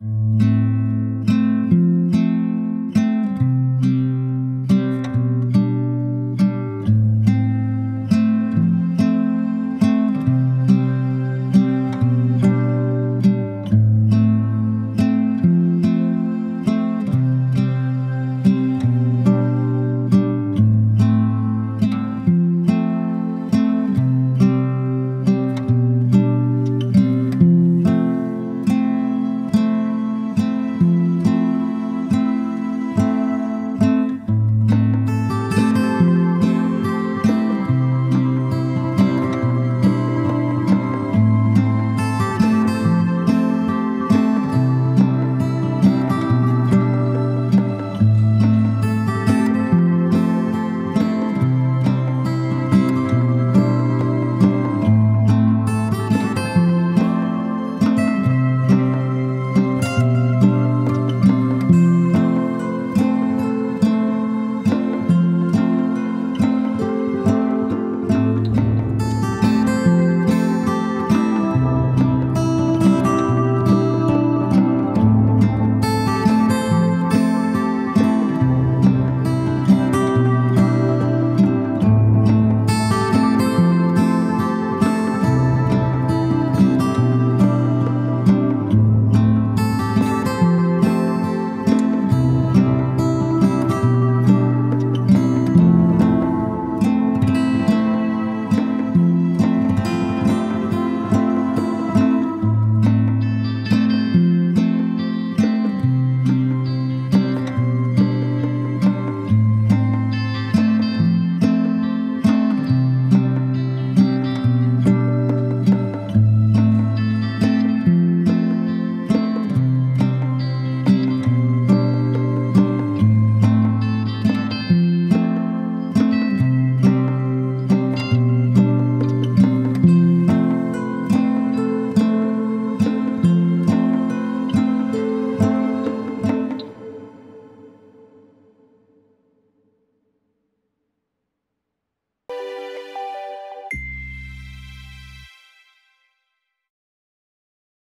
you